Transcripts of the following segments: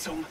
zum...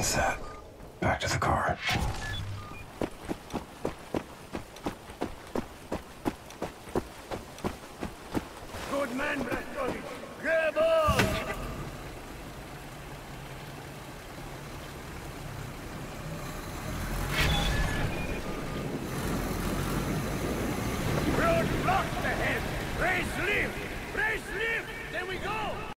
Back to the car.